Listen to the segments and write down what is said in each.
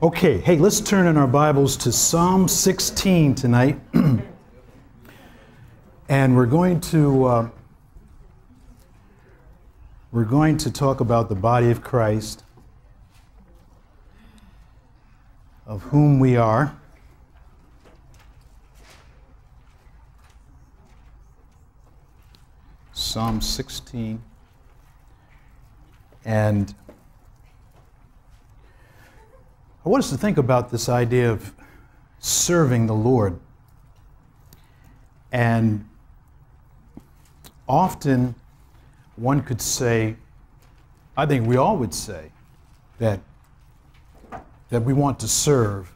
Okay, hey, let's turn in our Bibles to Psalm 16 tonight. and we're going to uh, we're going to talk about the body of Christ, of whom we are. Psalm 16. And I want us to think about this idea of serving the Lord. And often one could say, I think we all would say, that, that we want to serve,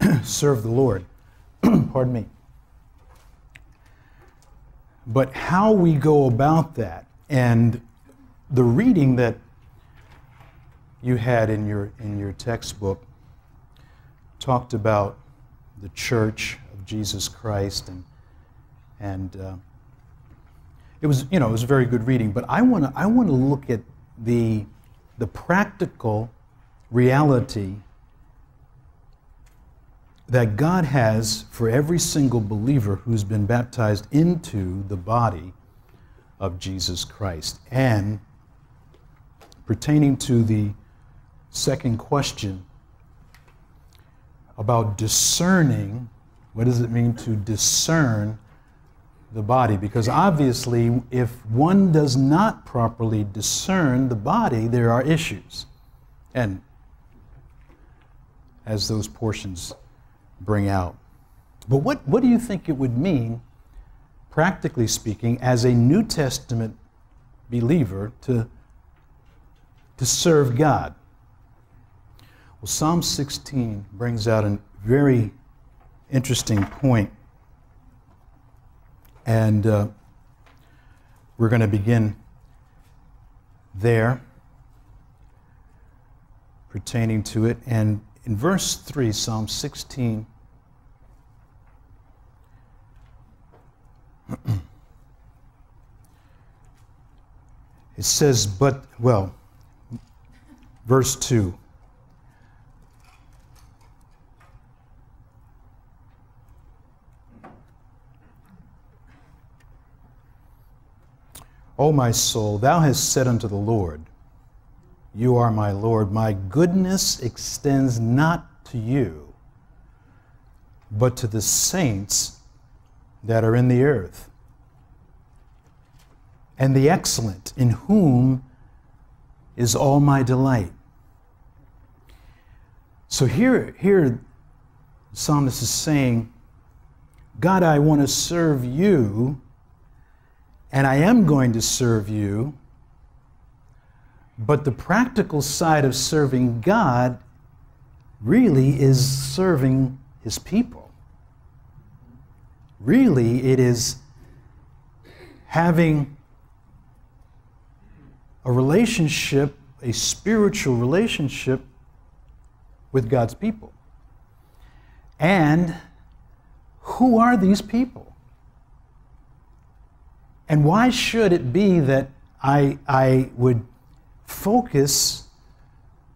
serve the Lord. Pardon me. But how we go about that and the reading that you had in your, in your textbook talked about the church of Jesus Christ and, and uh, it was, you know, it was a very good reading. But I want to I want to look at the, the practical reality that God has for every single believer who's been baptized into the body of Jesus Christ. And pertaining to the second question about discerning, what does it mean to discern the body? Because obviously, if one does not properly discern the body, there are issues. And as those portions bring out. But what, what do you think it would mean, practically speaking, as a New Testament believer to, to serve God? Well, Psalm 16 brings out a very interesting point. And uh, we're going to begin there pertaining to it. And in verse 3, Psalm 16, it says, but, well, verse 2 O my soul, thou hast said unto the Lord, You are my Lord. My goodness extends not to you, but to the saints that are in the earth, and the excellent, in whom is all my delight. So here, here psalmist is saying, God, I want to serve you and I am going to serve you. But the practical side of serving God really is serving His people. Really, it is having a relationship, a spiritual relationship with God's people. And who are these people? And why should it be that I, I would focus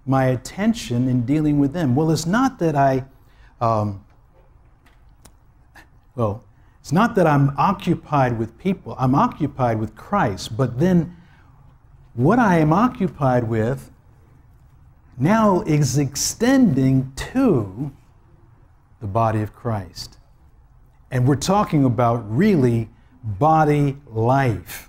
my attention in dealing with them? Well, it's not that I, um, well, it's not that I'm occupied with people, I'm occupied with Christ, but then what I am occupied with now is extending to the body of Christ. And we're talking about really body life.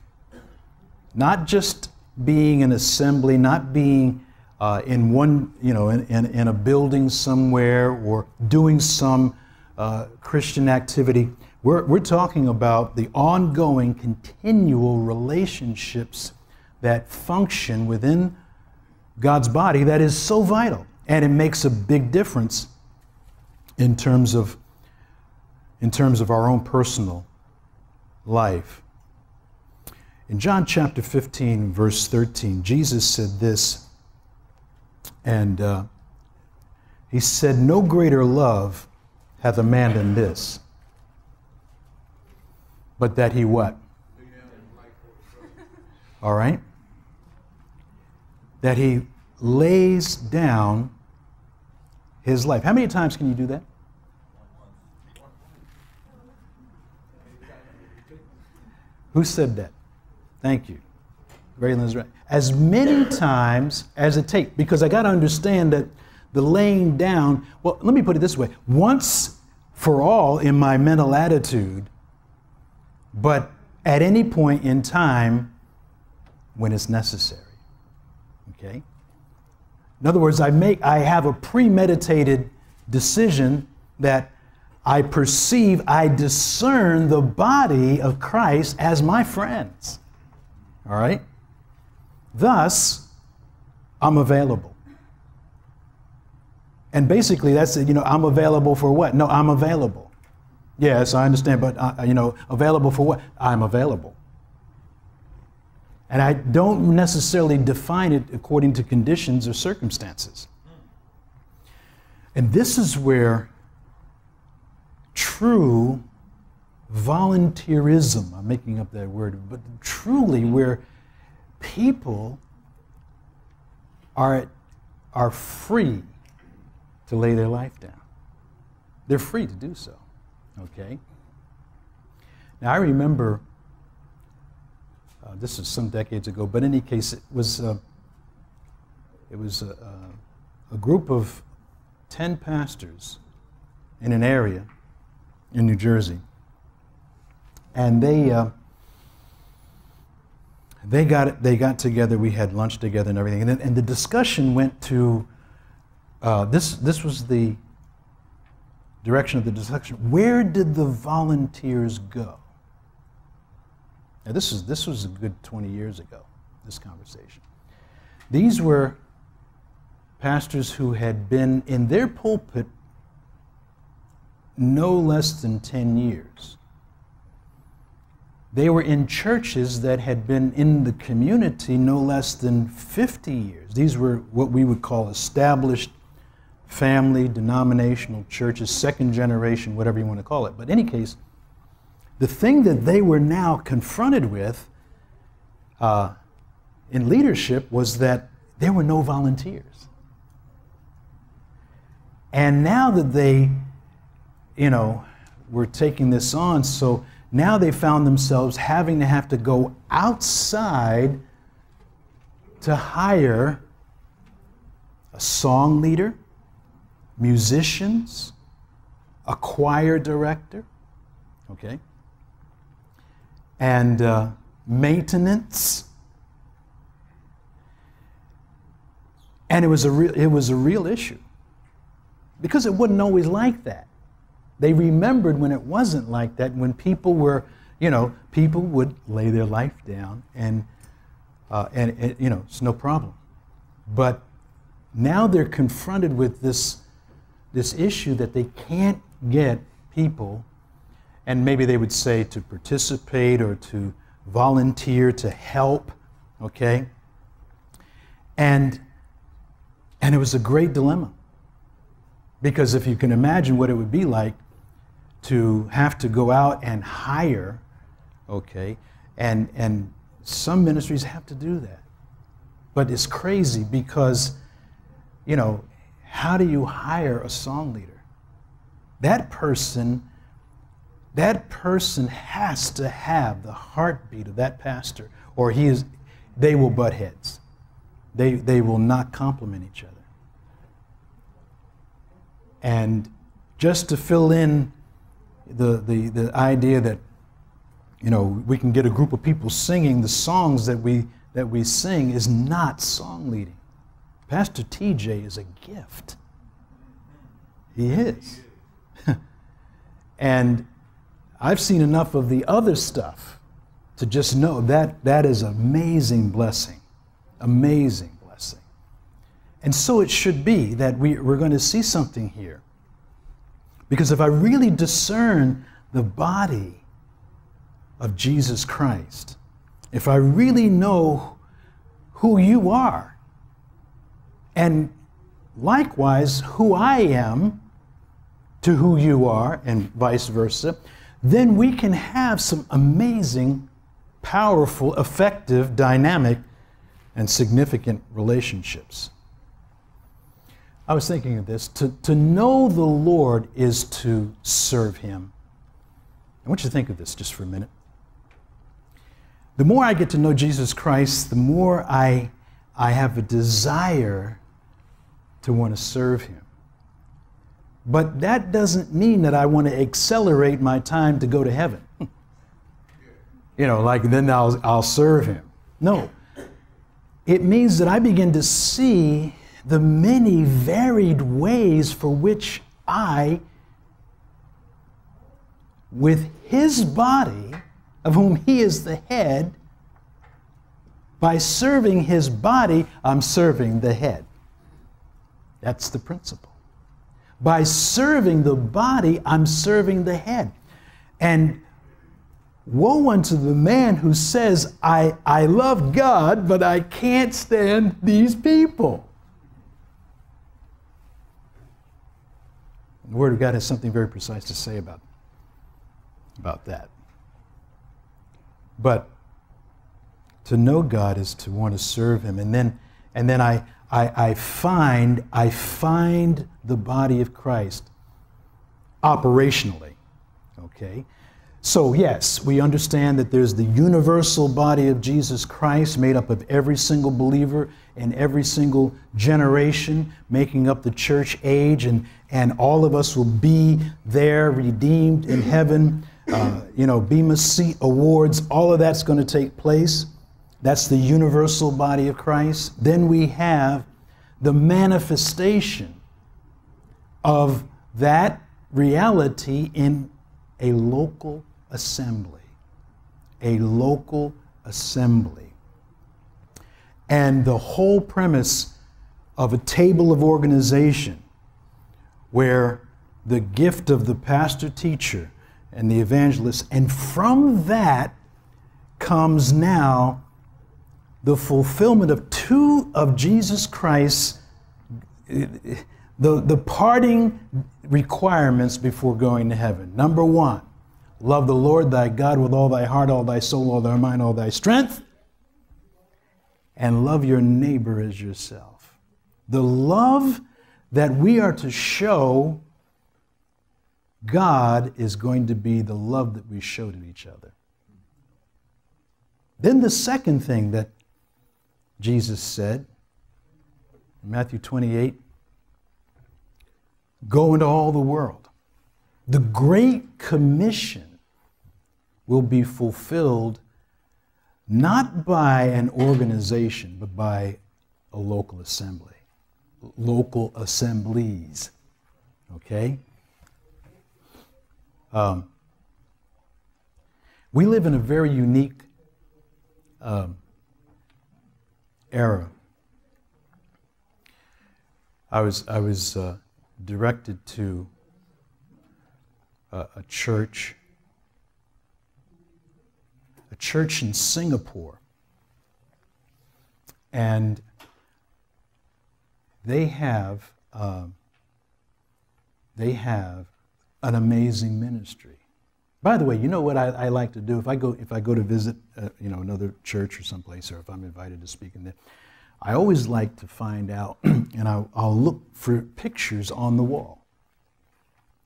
Not just being an assembly, not being uh, in one, you know, in, in, in, a building somewhere or doing some uh, Christian activity. We're, we're talking about the ongoing, continual relationships that function within God's body that is so vital. And it makes a big difference in terms of, in terms of our own personal life. In John chapter 15, verse 13, Jesus said this, and uh, he said, No greater love hath a man than this, but that he what? All right? That he lays down his life. How many times can you do that? Who said that? Thank you. Raylan's right. As many times as it takes, because I got to understand that the laying down, well, let me put it this way once for all in my mental attitude, but at any point in time when it's necessary. Okay? In other words, I make I have a premeditated decision that I perceive, I discern the body of Christ as my friends. All right? Thus, I'm available. And basically, that's it. You know, I'm available for what? No, I'm available. Yes, I understand, but, uh, you know, available for what? I'm available. And I don't necessarily define it according to conditions or circumstances. And this is where true volunteerism, I'm making up that word, but truly where people are, are free to lay their life down. They're free to do so. Okay? Now, I remember, uh, this is some decades ago, but in any case, it was, uh, it was a, a group of 10 pastors in an area in New Jersey. And they, uh, they, got, they got together, we had lunch together and everything. And, then, and the discussion went to uh, this, this was the direction of the discussion. Where did the volunteers go? Now, this, is, this was a good 20 years ago, this conversation. These were pastors who had been in their pulpit no less than 10 years. They were in churches that had been in the community no less than 50 years. These were what we would call established family, denominational churches, second generation, whatever you want to call it. But in any case, the thing that they were now confronted with uh, in leadership was that there were no volunteers. And now that they, you know, we're taking this on, so now they found themselves having to have to go outside to hire a song leader, musicians, a choir director, okay, and uh, maintenance. And it was, a real, it was a real issue because it wasn't always like that. They remembered when it wasn't like that, when people were, you know, people would lay their life down and, uh, and it, you know, it's no problem. But now they're confronted with this this issue that they can't get people, and maybe they would say to participate or to volunteer to help, okay? And, and it was a great dilemma. Because if you can imagine what it would be like to have to go out and hire, okay, and, and some ministries have to do that. But it's crazy because, you know, how do you hire a song leader? That person, that person has to have the heartbeat of that pastor, or he is, they will butt heads. They, they will not complement each other. And just to fill in the, the, the idea that you know we can get a group of people singing the songs that we that we sing is not song leading. Pastor TJ is a gift. He is. and I've seen enough of the other stuff to just know that that is amazing blessing. Amazing blessing. And so it should be that we, we're going to see something here. Because if I really discern the body of Jesus Christ, if I really know who you are, and likewise who I am to who you are, and vice versa, then we can have some amazing, powerful, effective, dynamic, and significant relationships. I was thinking of this. To, to know the Lord is to serve Him. I want you to think of this just for a minute. The more I get to know Jesus Christ, the more I, I have a desire to want to serve Him. But that doesn't mean that I want to accelerate my time to go to heaven. you know, like then I'll, I'll serve Him. No. It means that I begin to see the many varied ways for which I, with his body, of whom he is the head, by serving his body, I'm serving the head. That's the principle. By serving the body, I'm serving the head. And woe unto the man who says, I, I love God, but I can't stand these people. The Word of God has something very precise to say about, about that. But to know God is to want to serve Him. And then, and then I, I, I, find, I find the body of Christ operationally. Okay? So, yes, we understand that there's the universal body of Jesus Christ made up of every single believer in every single generation, making up the church age, and, and all of us will be there, redeemed in heaven. Uh, you know, Bema Seat Awards, all of that's going to take place. That's the universal body of Christ. Then we have the manifestation of that reality in a local assembly. A local assembly. And the whole premise of a table of organization where the gift of the pastor teacher and the evangelist, and from that comes now the fulfillment of two of Jesus Christ's, the, the parting requirements before going to heaven. Number one, love the Lord thy God with all thy heart, all thy soul, all thy mind, all thy strength, and love your neighbor as yourself. The love that we are to show God is going to be the love that we show to each other. Then the second thing that Jesus said, Matthew 28, go into all the world. The Great Commission will be fulfilled not by an organization, but by a local assembly local assemblies. Okay? Um, we live in a very unique um, era. I was, I was uh, directed to a, a church, a church in Singapore. And they have, um, they have an amazing ministry. By the way, you know what I, I, like to do if I go if I go to visit uh, you know another church or someplace, or if I'm invited to speak in there, I always like to find out, and I'll, I'll look for pictures on the wall.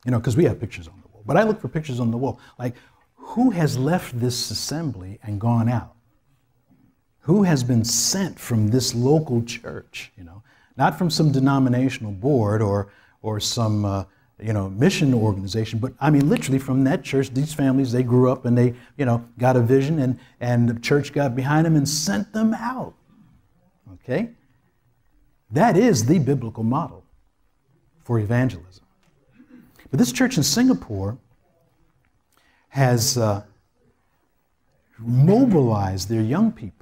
You know, because we have pictures on the wall, but I look for pictures on the wall, like who has left this assembly and gone out? Who has been sent from this local church? You know, not from some denominational board or, or some uh, you know, mission organization, but I mean literally from that church, these families, they grew up and they, you know, got a vision and, and the church got behind them and sent them out. Okay? That is the biblical model for evangelism. But this church in Singapore has uh, mobilized their young people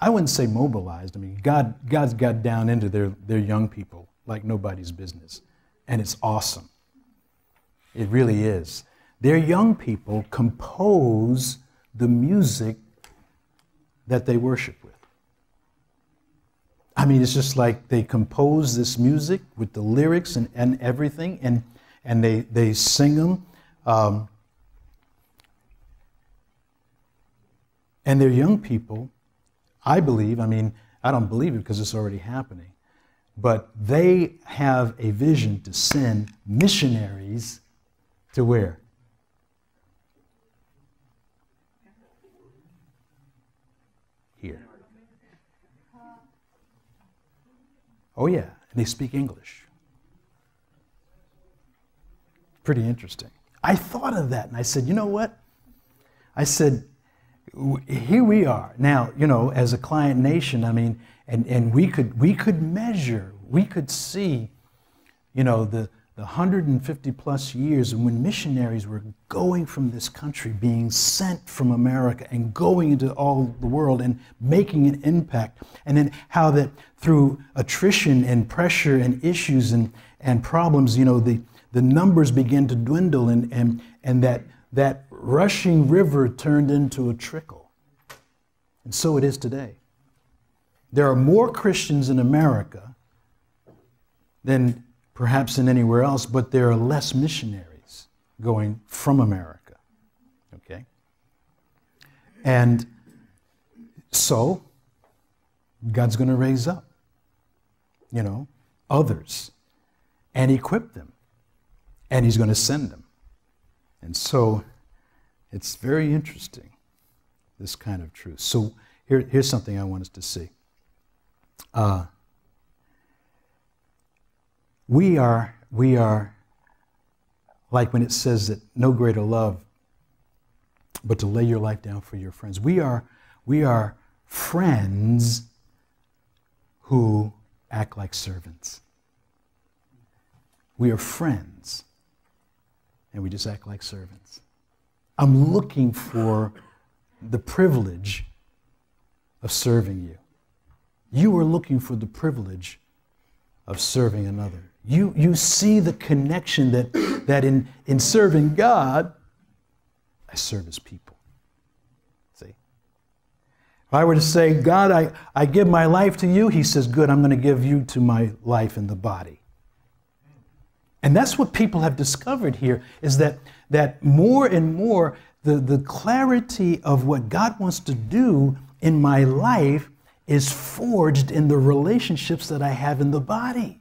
I wouldn't say mobilized. I mean, God, God's got down into their, their young people like nobody's business. And it's awesome. It really is. Their young people compose the music that they worship with. I mean, it's just like they compose this music with the lyrics and, and everything, and, and they, they sing them. Um, and their young people I believe, I mean, I don't believe it because it's already happening, But they have a vision to send missionaries to where? Here. Oh, yeah, and they speak English. Pretty interesting. I thought of that and I said, you know what? I said, here we are. Now, you know, as a client nation, I mean, and, and we could we could measure, we could see, you know, the, the 150 plus years and when missionaries were going from this country, being sent from America and going into all the world and making an impact. And then how that through attrition and pressure and issues and, and problems, you know, the, the numbers began to dwindle and, and, and that, that rushing river turned into a trickle. And so it is today. There are more Christians in America than perhaps in anywhere else, but there are less missionaries going from America. Okay? And so, God's going to raise up, you know, others and equip them. And He's going to send them. And so, it's very interesting, this kind of truth. So, here, here's something I want us to see. Uh, we are, we are like when it says that no greater love but to lay your life down for your friends. We are, we are friends who act like servants. We are friends and we just act like servants. I'm looking for the privilege of serving you. You are looking for the privilege of serving another. You, you see the connection that, that in, in serving God, I serve his people. See? If I were to say, God, I, I give my life to you, he says, Good, I'm going to give you to my life in the body. And that's what people have discovered here is that, that more and more the, the clarity of what God wants to do in my life is forged in the relationships that I have in the body.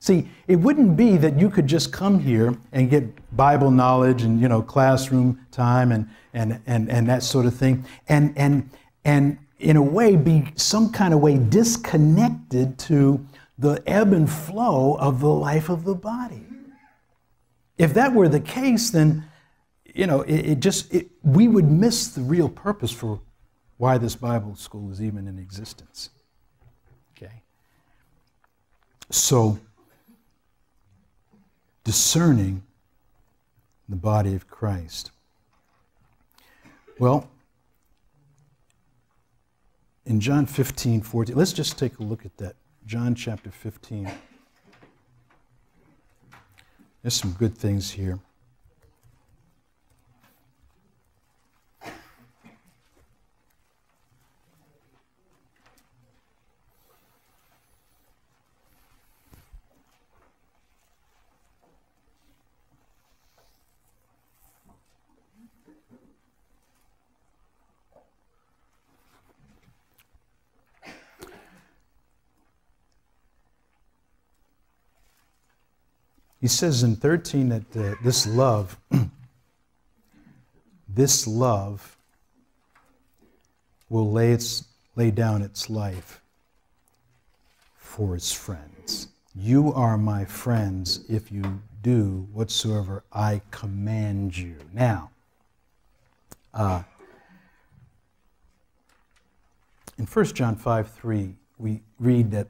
See, it wouldn't be that you could just come here and get Bible knowledge and you know classroom time and and and, and that sort of thing, and and and in a way be some kind of way disconnected to the ebb and flow of the life of the body. If that were the case, then you know it, it just it, we would miss the real purpose for why this Bible school is even in existence. Okay, so discerning the body of Christ. Well, in John 15, 14, let's just take a look at that. John chapter 15. There's some good things here. He says in 13 that uh, this love, this love will lay, its, lay down its life for its friends. You are my friends if you do whatsoever I command you. Now, uh, in 1 John 5 3, we read that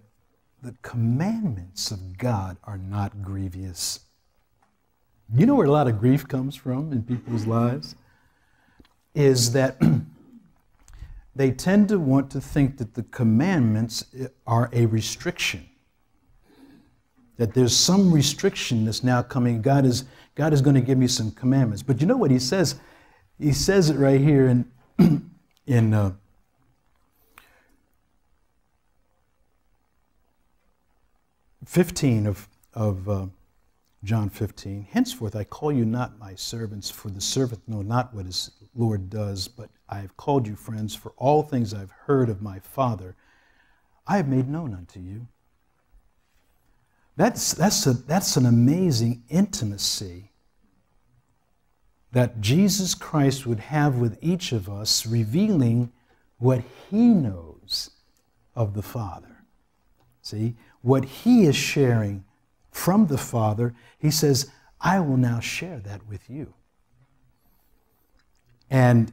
the commandments of God are not grievous. You know where a lot of grief comes from in people's lives? Is that they tend to want to think that the commandments are a restriction. That there's some restriction that's now coming. God is, God is going to give me some commandments. But you know what he says? He says it right here in, in uh, 15 of, of uh, John 15. Henceforth I call you not my servants, for the servant know not what his Lord does, but I have called you friends, for all things I've heard of my Father I have made known unto you. That's, that's, a, that's an amazing intimacy that Jesus Christ would have with each of us, revealing what he knows of the Father. See, what he is sharing from the Father, he says, I will now share that with you. And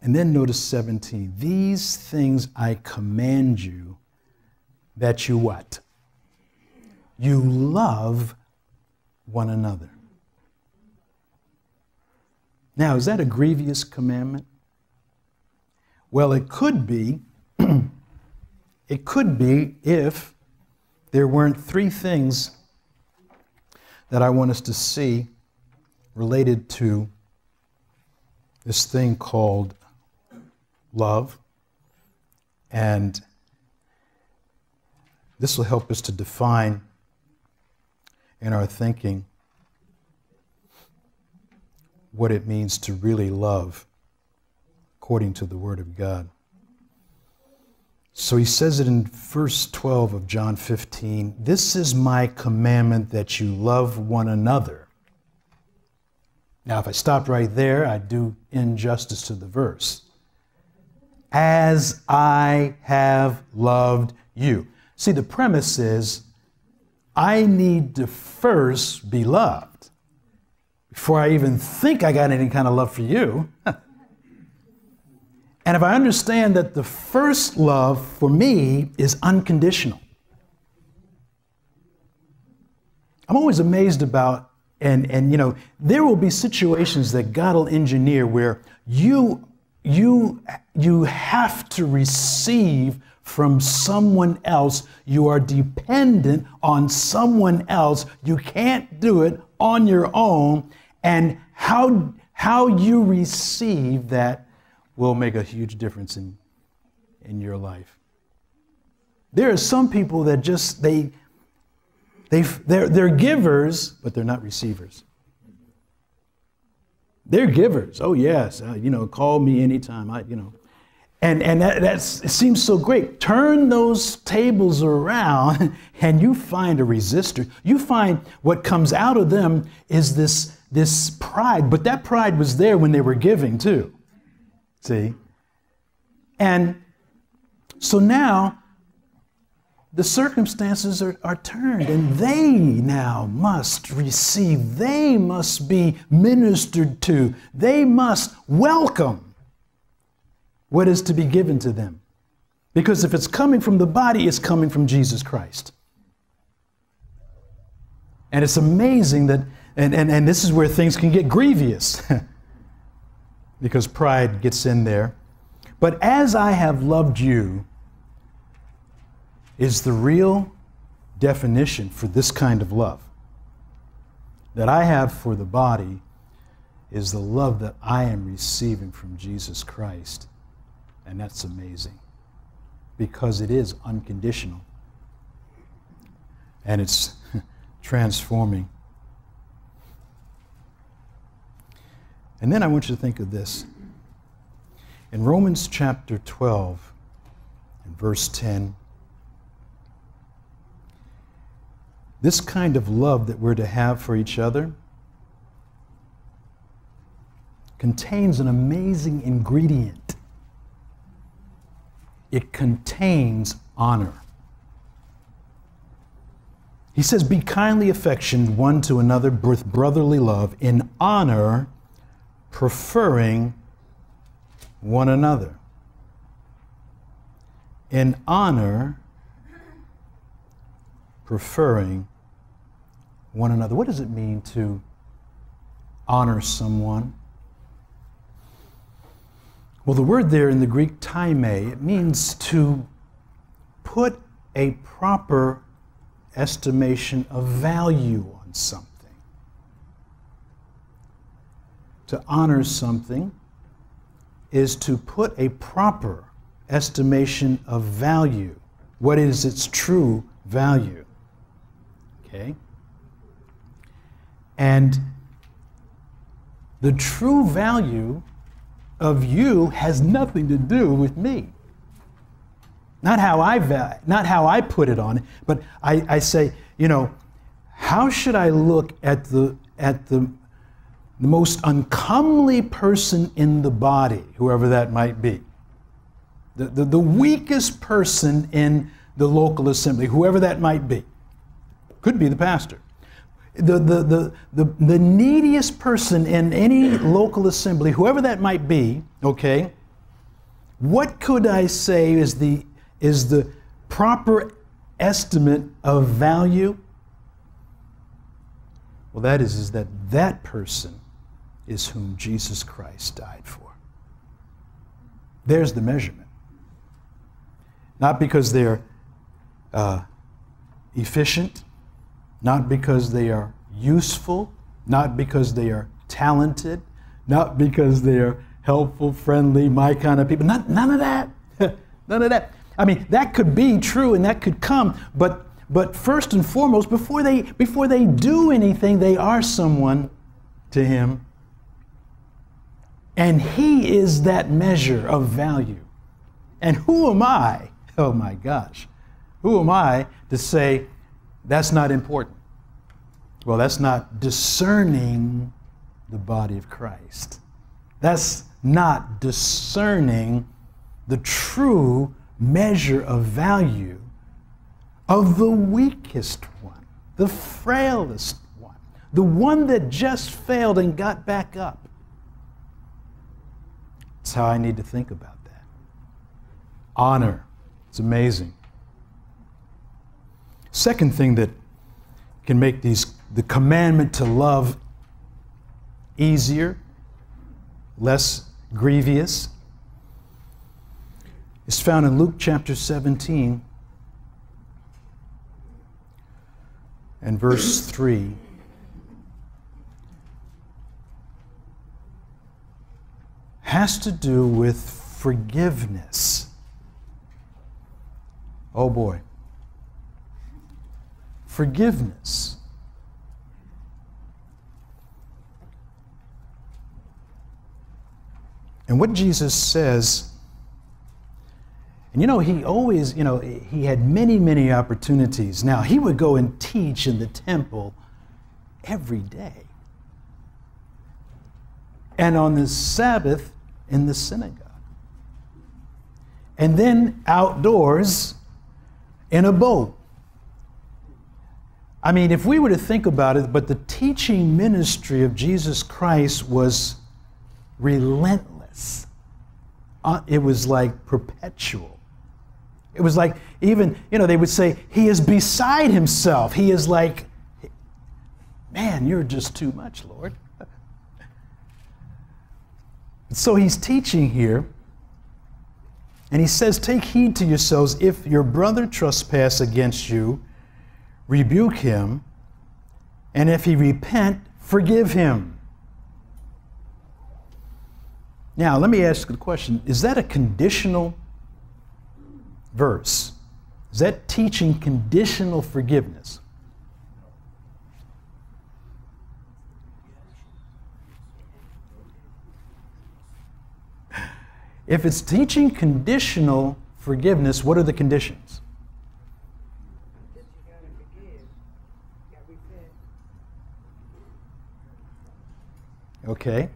and then notice 17. These things I command you that you what? You love one another. Now, is that a grievous commandment? Well, it could be. it could be if there weren't three things that I want us to see related to this thing called love. And this will help us to define in our thinking what it means to really love according to the Word of God. So he says it in verse 12 of John 15 This is my commandment that you love one another. Now, if I stopped right there, I'd do injustice to the verse as I have loved you. See, the premise is I need to first be loved before I even think I got any kind of love for you. and if I understand that the first love for me is unconditional, I'm always amazed about, and, and you know, there will be situations that God will engineer where you you, you have to receive from someone else. You are dependent on someone else. You can't do it on your own. And how, how you receive that will make a huge difference in, in your life. There are some people that just, they, they, they're, they're givers, but they're not receivers. They're givers. Oh, yes. Uh, you know, call me anytime. I, you know. And, and that that's, it seems so great. Turn those tables around and you find a resistor. You find what comes out of them is this, this pride, but that pride was there when they were giving too. See? And so now the circumstances are, are turned and they now must receive, they must be ministered to, they must welcome what is to be given to them. Because if it's coming from the body, it's coming from Jesus Christ. And it's amazing that, and, and, and this is where things can get grievous because pride gets in there. But as I have loved you, is the real definition for this kind of love that I have for the body is the love that I am receiving from Jesus Christ. And that's amazing because it is unconditional and it's transforming. And then I want you to think of this. In Romans chapter 12 and verse 10, This kind of love that we're to have for each other contains an amazing ingredient. It contains honor. He says, Be kindly affectioned one to another with brotherly love, in honor, preferring one another. In honor, preferring one another. What does it mean to honor someone? Well, the word there in the Greek time, it means to put a proper estimation of value on something. To honor something is to put a proper estimation of value. What is its true value? Okay? And the true value of you has nothing to do with me. Not how I, va- not how I put it on, but I, I say, you know, how should I look at the, at the, the most uncomely person in the body, whoever that might be? The, the, the weakest person in the local assembly, whoever that might be. Could be the pastor. The, the, the, the, the neediest person in any local assembly, whoever that might be, okay, what could I say is the, is the proper estimate of value? Well, that is, is that that person is whom Jesus Christ died for. There's the measurement. Not because they're uh, efficient, not because they are useful, not because they are talented, not because they are helpful, friendly, my kind of people. Not, none of that. none of that. I mean, that could be true and that could come, but but first and foremost, before they before they do anything, they are someone to him. And he is that measure of value. And who am I? Oh my gosh. Who am I to say that's not important? Well, that's not discerning the body of Christ. That's not discerning the true measure of value of the weakest one, the frailest one, the one that just failed and got back up. That's how I need to think about that. Honor. It's amazing. Second thing that can make these the commandment to love easier, less grievous, is found in Luke chapter 17 and verse 3. Has to do with forgiveness. Oh boy. Forgiveness. And what Jesus says, and you know, he always, you know, he had many, many opportunities. Now, he would go and teach in the temple every day. And on the Sabbath in the synagogue. And then outdoors in a boat. I mean, if we were to think about it, but the teaching ministry of Jesus Christ was relentless uh, it was like perpetual. It was like even, you know, they would say, he is beside himself. He is like, man, you're just too much, Lord. So he's teaching here, and he says, Take heed to yourselves. If your brother trespass against you, rebuke him, and if he repent, forgive him. Now, let me ask the question is that a conditional verse? Is that teaching conditional forgiveness? If it's teaching conditional forgiveness, what are the conditions? Okay.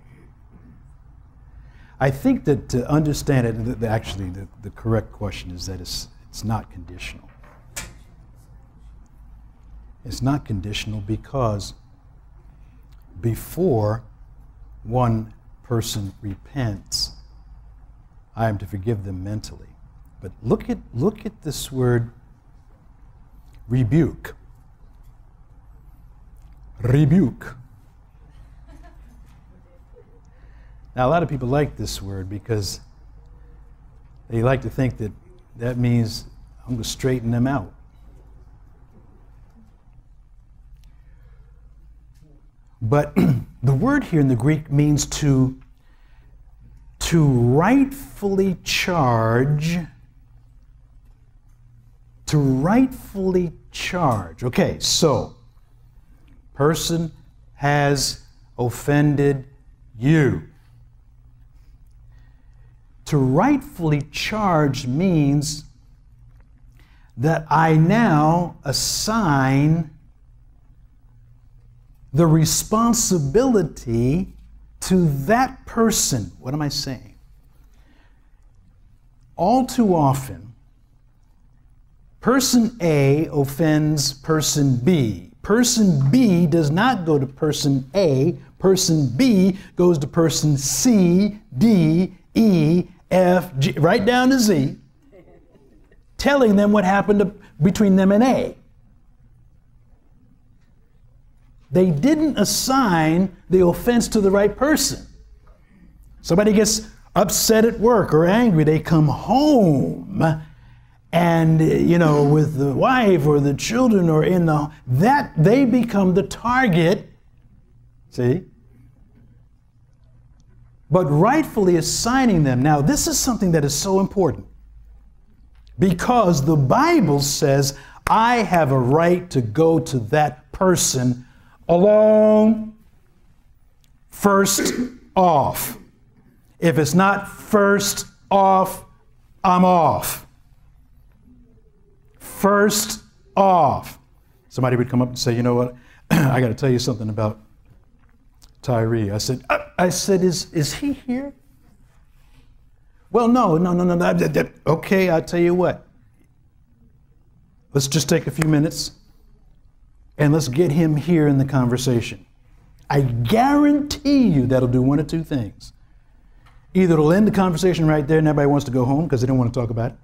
I think that to understand it, actually, the, the correct question is that it's, it's not conditional. It's not conditional because before one person repents, I am to forgive them mentally. But look at, look at this word rebuke. Rebuke. Now, a lot of people like this word because they like to think that that means I'm going to straighten them out. But the word here in the Greek means to, to rightfully charge. To rightfully charge. Okay, so, person has offended you. To rightfully charge means that I now assign the responsibility to that person. What am I saying? All too often, person A offends person B. Person B does not go to person A. Person B goes to person C, D, E, F, G, right down to Z, telling them what happened to, between them and A. They didn't assign the offense to the right person. Somebody gets upset at work or angry, they come home and you know with the wife or the children or in the that they become the target. See? But rightfully assigning them. Now this is something that is so important. Because the bible says i have a right to go to that person alone first off if it's not first off i'm off first off. Somebody would come up and say, you know what, I got to tell you something about Tyree. I said, uh, I said, is, is he here? Well, no, no, no, no, no. Okay, I'll tell you what. Let's just take a few minutes and let's get him here in the conversation. I guarantee you that'll do one of two things. Either it'll end the conversation right there and everybody wants to go home because they don't want to talk about it,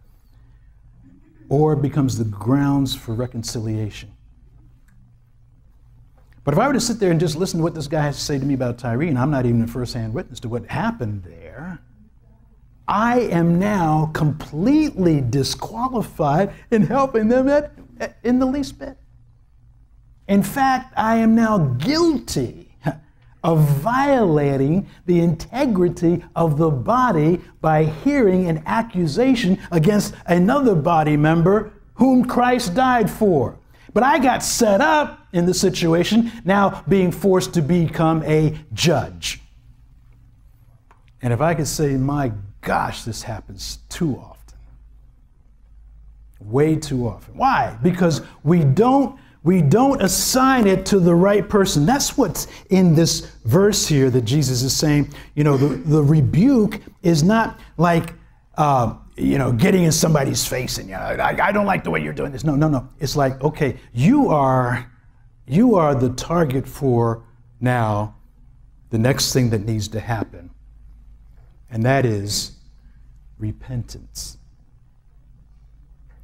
or it becomes the grounds for reconciliation. But if I were to sit there and just listen to what this guy has to say to me about Tyree, and I'm not even a first-hand witness to what happened there, I am now completely disqualified in helping them at, in the least bit. In fact, I am now guilty of violating the integrity of the body by hearing an accusation against another body member whom Christ died for. But I got set up in the situation, now being forced to become a judge. And if I could say, my gosh, this happens too often. Way too often. Why? Because we don't we don't assign it to the right person. That's what's in this verse here that Jesus is saying. You know, the, the rebuke is not like, uh, you know, getting in somebody's face and, you know, I, I don't like the way you're doing this. No, no, no. It's like, okay, you are, you are the target for now the next thing that needs to happen. And that is repentance.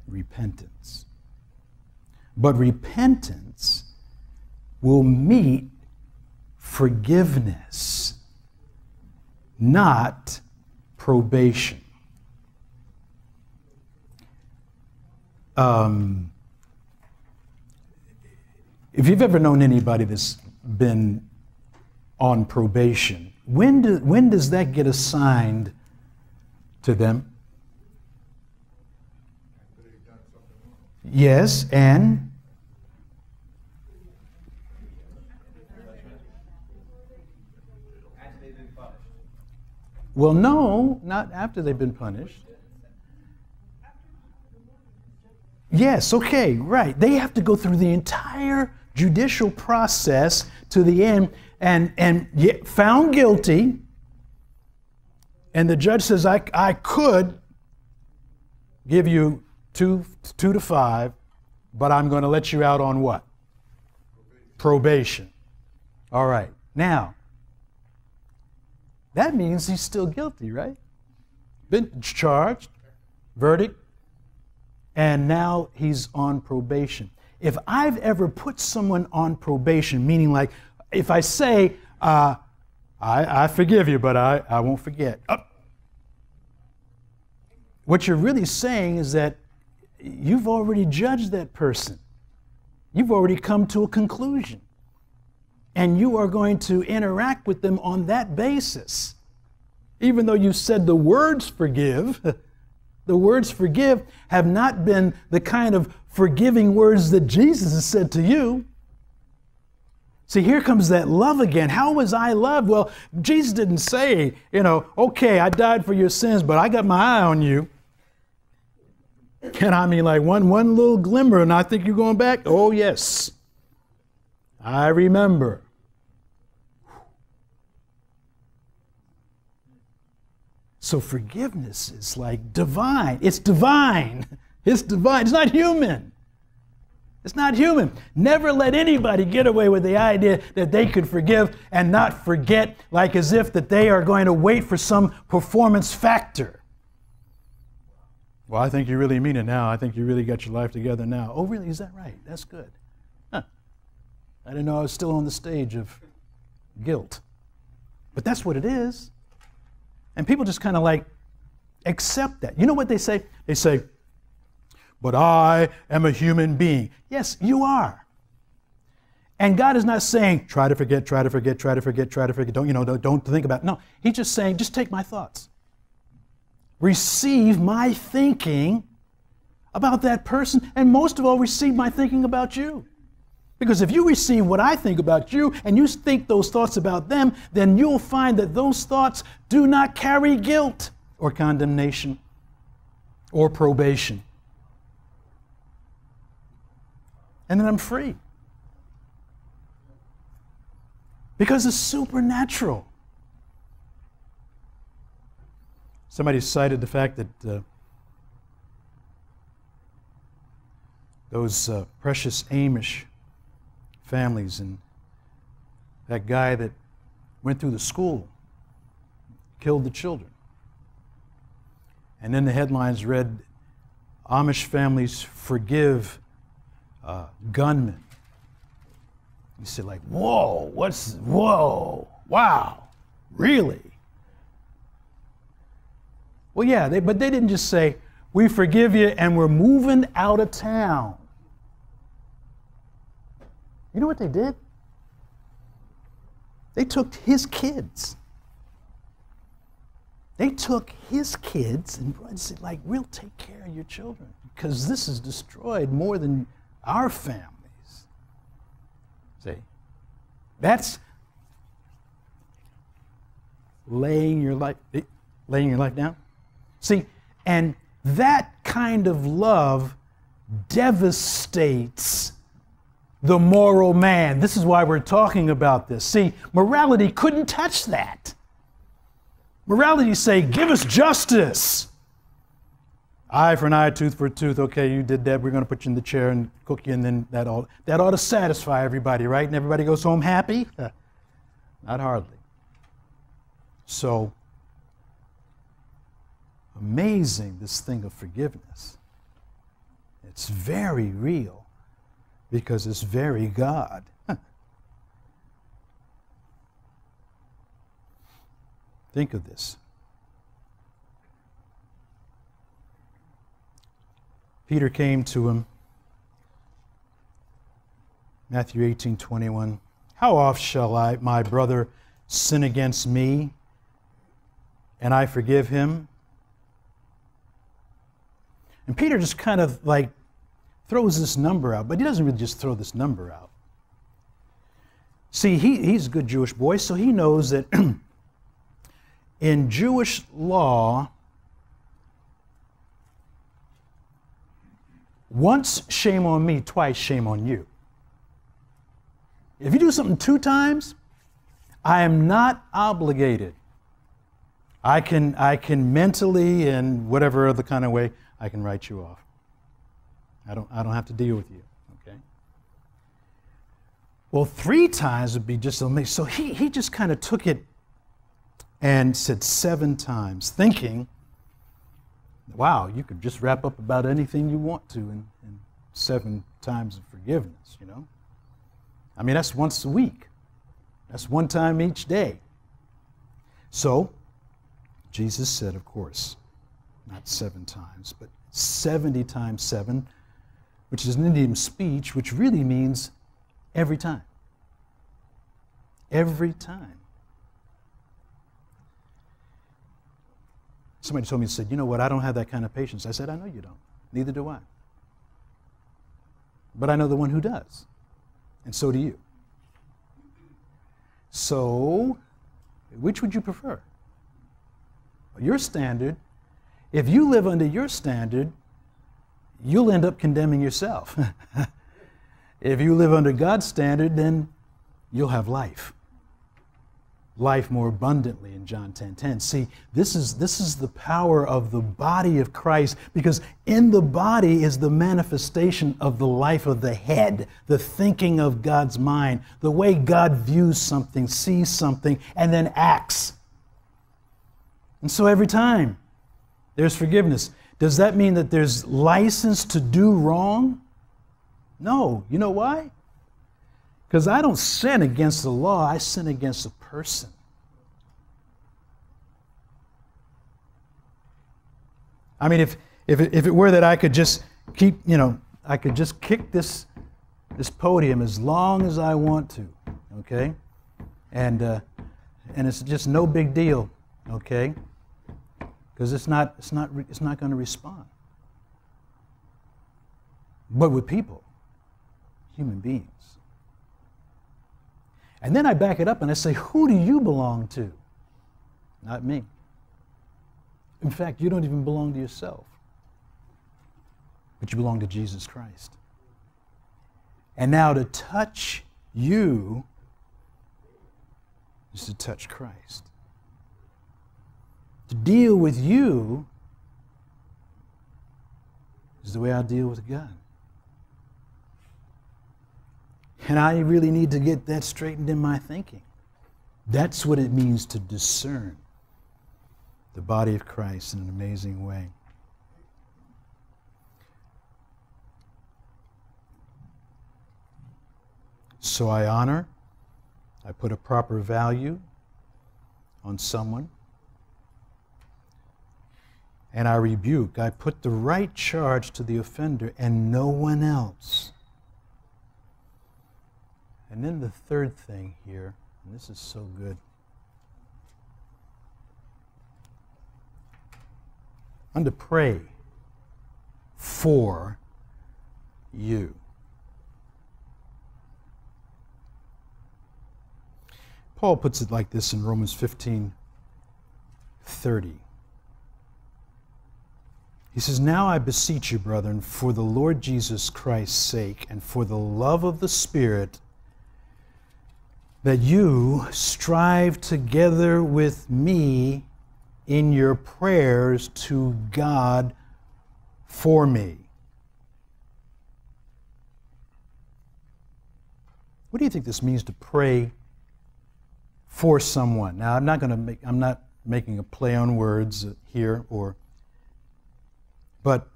Repentance. But repentance will meet forgiveness, not probation. Um, if you've ever known anybody that's been on probation, when, do, when does that get assigned to them? Yes, and Well, no, not after they've been punished. Yes, okay, right. They have to go through the entire judicial process to the end and, and get found guilty. And the judge says, I, I could give you two, two to five, but I'm going to let you out on what? Probation. All right. Now, that means he's still guilty, right? Been charged, verdict, and now he's on probation. If I've ever put someone on probation, meaning like if I say, uh, I, I, forgive you, but I, I won't forget. Oh. What you're really saying is that you've already judged that person. You've already come to a conclusion. And you are going to interact with them on that basis. Even though you said the words forgive, the words forgive have not been the kind of forgiving words that Jesus has said to you. See, here comes that love again. How was I loved? Well, Jesus didn't say, you know, okay, I died for your sins, but I got my eye on you. And I mean, like one, one little glimmer, and I think you're going back? Oh, yes. I remember. So forgiveness is like divine. It's divine. It's divine. It's not human. It's not human. Never let anybody get away with the idea that they could forgive and not forget, like as if that they are going to wait for some performance factor. Well, I think you really mean it now. I think you really got your life together now. Oh, really? Is that right? That's good. Huh. I didn't know I was still on the stage of guilt. But that's what it is. And people just kind of like accept that. You know what they say? They say, but I am a human being. Yes, you are. And God is not saying, try to forget, try to forget, try to forget, try to forget. Don't, you know, don't, don't think about it. No, He's just saying, just take my thoughts. Receive my thinking about that person, and most of all, receive my thinking about you. Because if you receive what I think about you and you think those thoughts about them, then you'll find that those thoughts do not carry guilt or condemnation or probation. And then I'm free. Because it's supernatural. Somebody cited the fact that uh, those uh, precious Amish families and that guy that went through the school killed the children. And then the headlines read Amish families forgive uh, gunmen. You said, like, whoa, what's, whoa, wow, really? Well, yeah, they, but they didn't just say, we forgive you and we're moving out of town. You know what they did? They took his kids. They took his kids and said, like, we'll take care of your children because this has destroyed more than our families. See? That's laying your life laying your life down. See, and that kind of love devastates the moral man. This is why we're talking about this. See, morality couldn't touch that. Morality say, give us justice. Eye for an eye, tooth for a tooth. Okay, you did that. We're going to put you in the chair and cook you, and then that all that ought to satisfy everybody, right? And everybody goes home happy. Not hardly. So amazing this thing of forgiveness. It's very real because it's very God. Think of this. Peter came to him. Matthew 18 21. How oft shall I, my brother, sin against me and I forgive him? And Peter just kind of like throws this number out, but he doesn't really just throw this number out. See, he, he's a good Jewish boy, so he knows that in Jewish law, once shame on me, twice shame on you. If you do something two times, I am not obligated. I can, I can mentally and whatever other kind of way, I can write you off. I don't, I don't have to deal with you. Okay? Well, three times would be just amazing. So he, he just kind of took it and said seven times, thinking, wow, you could just wrap up about anything you want to in, in seven times of forgiveness, you know? I mean, that's once a week. That's one time each day. So, Jesus said, of course, not seven times, but 70 times seven, which is an Indian speech, which really means every time. Every time. Somebody told me, said, You know what? I don't have that kind of patience. I said, I know you don't. Neither do I. But I know the one who does. And so do you. So, which would you prefer? Your standard, if you live under your standard, you'll end up condemning yourself. if you live under God's standard, then you'll have life life more abundantly in John 10:10. 10, 10. See, this is this is the power of the body of Christ because in the body is the manifestation of the life of the head, the thinking of God's mind, the way God views something, sees something and then acts. And so every time there's forgiveness. Does that mean that there's license to do wrong? No. You know why? Because I don't sin against the law, I sin against a person. I mean, if, if, it, if it were that I could just keep, you know, I could just kick this, this podium as long as I want to, okay? And, uh, and it's just no big deal, okay? Because it's not, it's not, it's not going to respond. But with people, human beings, and then I back it up and I say, Who do you belong to? Not me. In fact, you don't even belong to yourself, but you belong to Jesus Christ. And now to touch you is to touch Christ. To deal with you is the way I deal with God. And I really need to get that straightened in my thinking. That's what it means to discern the body of Christ in an amazing way. So I honor, I put a proper value on someone, and I rebuke. I put the right charge to the offender and no one else. And then the third thing here, and this is so good. I'm to pray for you. Paul puts it like this in Romans 15 30. He says, Now I beseech you, brethren, for the Lord Jesus Christ's sake and for the love of the Spirit, that you strive together with me in your prayers to God for me. What do you think this means to pray for someone? Now, I'm not going to make, I'm not making a play on words here or, but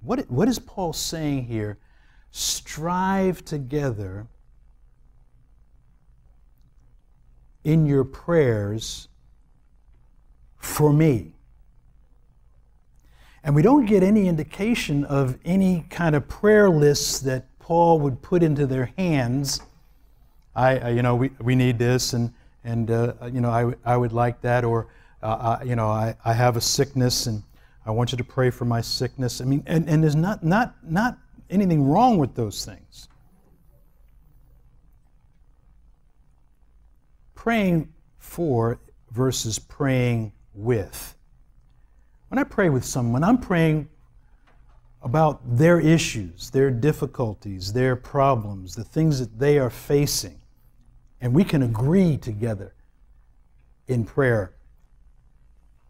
what, what is Paul saying here? Strive together in your prayers for me. And we don't get any indication of any kind of prayer lists that Paul would put into their hands. I, I you know, we, we need this, and, and uh, you know, I, I would like that, or, uh, I, you know, I, I have a sickness, and I want you to pray for my sickness. I mean, and, and there's not, not, not anything wrong with those things. praying for versus praying with. When I pray with someone, I'm praying about their issues, their difficulties, their problems, the things that they are facing. And we can agree together in prayer.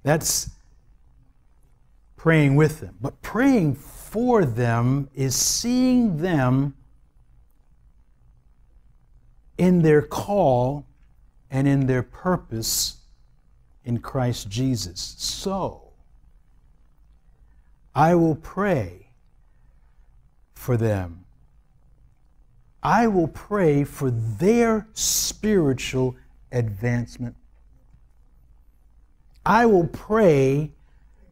That's praying with them. But praying for them is seeing them in their call and in their purpose in Christ Jesus. So, I will pray for them. I will pray for their spiritual advancement. I will pray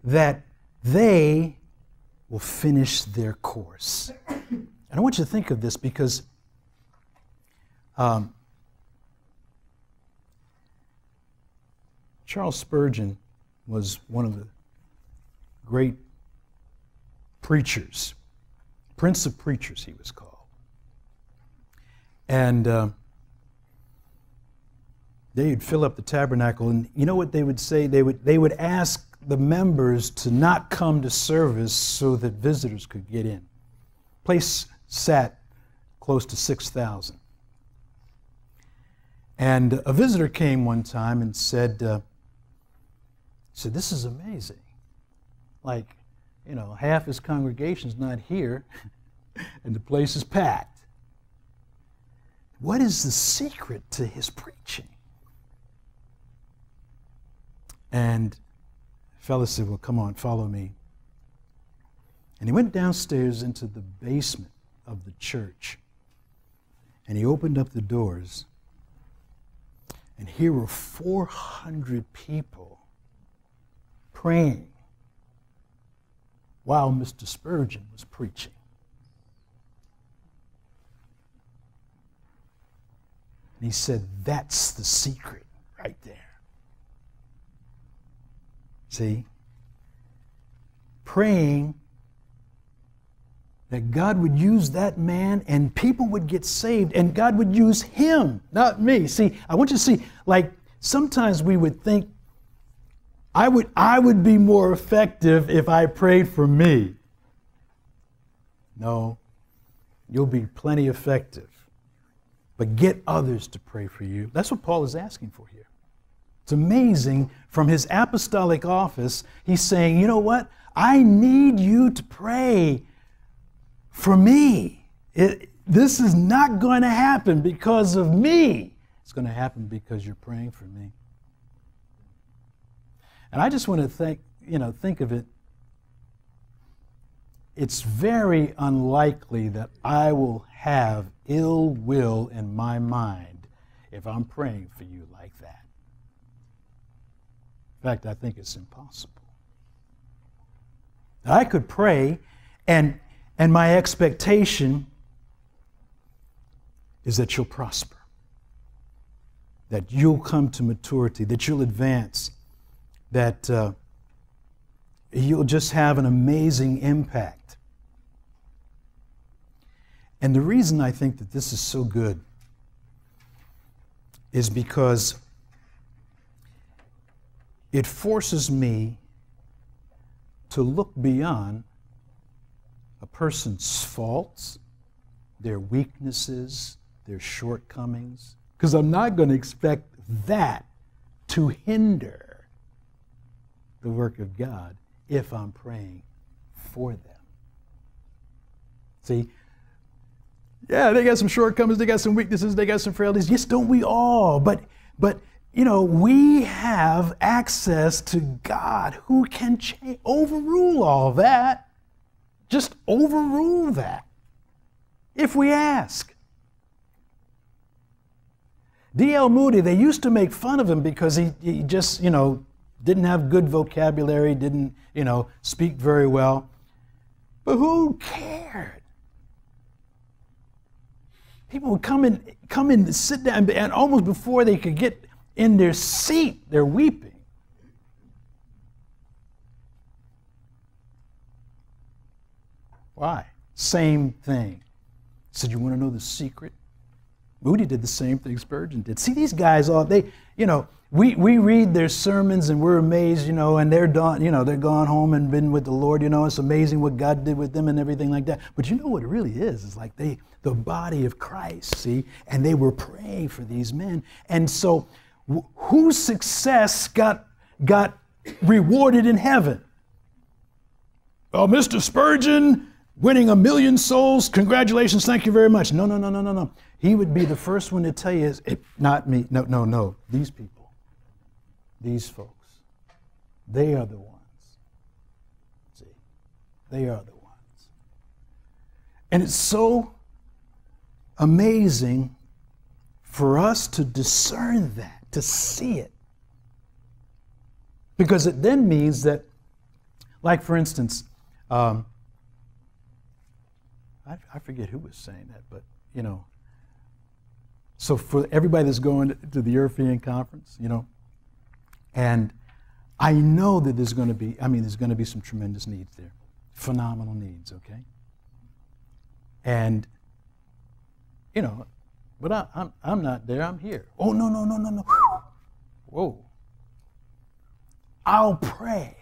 that they will finish their course. And I want you to think of this because um, Charles Spurgeon was one of the great preachers, Prince of Preachers, he was called. And uh, they'd fill up the tabernacle, and you know what they would say? They would, they would ask the members to not come to service so that visitors could get in. Place sat close to 6,000. And a visitor came one time and said, uh, said, This is amazing. Like, you know, half his congregation's not here, and the place is packed. What is the secret to his preaching? And fellow said, Well, come on, follow me. And he went downstairs into the basement of the church. And he opened up the doors. And here were 400 people praying while Mr. Spurgeon was preaching. And he said, That's the secret right there. See? Praying that God would use that man and people would get saved and God would use him, not me. See, I want you to see, like, sometimes we would think I would, I would be more effective if I prayed for me. No, you'll be plenty effective. But get others to pray for you. That's what Paul is asking for here. It's amazing from his apostolic office, he's saying, you know what? I need you to pray for me. It, this is not going to happen because of me. It's going to happen because you're praying for me. And I just want to think, you know, think of it. It's very unlikely that I will have ill will in my mind if I'm praying for you like that. In fact, I think it's impossible. I could pray and and my expectation is that you'll prosper, that you'll come to maturity, that you'll advance, that uh, you'll just have an amazing impact. And the reason I think that this is so good is because it forces me to look beyond a person's faults, their weaknesses, their shortcomings, because I'm not going to expect that to hinder the work of God if I'm praying for them. See, yeah, they got some shortcomings, they got some weaknesses, they got some frailties. Yes, don't we all? But but you know, we have access to God who can overrule all that just overrule that if we ask. D.L. Moody, they used to make fun of him because he, he just, you know, didn't have good vocabulary, didn't, you know, speak very well. But who cared? People would come in, come in, sit down, and almost before they could get in their seat, they're weeping. Why? Same thing. Said, You want to know the secret? Moody did the same thing Spurgeon did. See, these guys all they, you know, we, we read their sermons and we're amazed, you know, and they're done, you know, they're gone home and been with the Lord, you know, it's amazing what God did with them and everything like that. But you know what it really is? It's like they, the body of Christ, see, and they were praying for these men. And so whose success got, got rewarded in heaven? Oh, Mr. Spurgeon, winning a million souls, congratulations, thank you very much. No, no, no, no, no, no. He would be the first one to tell you, it, not me, no, no, no, these people, these folks, they are the ones. See, they are the ones. And it's so amazing for us to discern that, to see it. Because it then means that, like for instance, um, I, I forget who was saying that, but you know. So for everybody that's going to the European conference, you know, and I know that there's going to be, I mean, there's going to be some tremendous needs there, phenomenal needs, okay? And, you know, but I, I'm, I'm not there, I'm here. Oh, no, no, no, no, no. Whoa. I'll pray